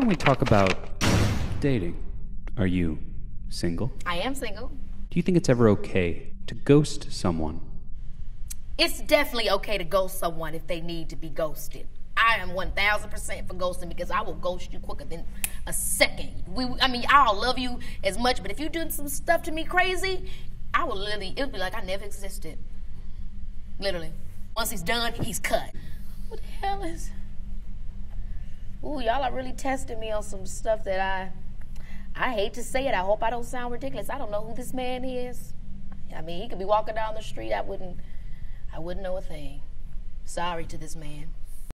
don't we talk about dating? Are you single? I am single. Do you think it's ever okay to ghost someone? It's definitely okay to ghost someone if they need to be ghosted. I am 1000% for ghosting because I will ghost you quicker than a second. We, I mean, I'll love you as much, but if you're doing some stuff to me crazy, I will literally, it would be like I never existed. Literally. Once he's done, he's cut. What the hell is. Ooh, y'all are really testing me on some stuff that I. I hate to say it. I hope I don't sound ridiculous. I don't know who this man is. I mean, he could be walking down the street. I wouldn't. I wouldn't know a thing. Sorry to this man.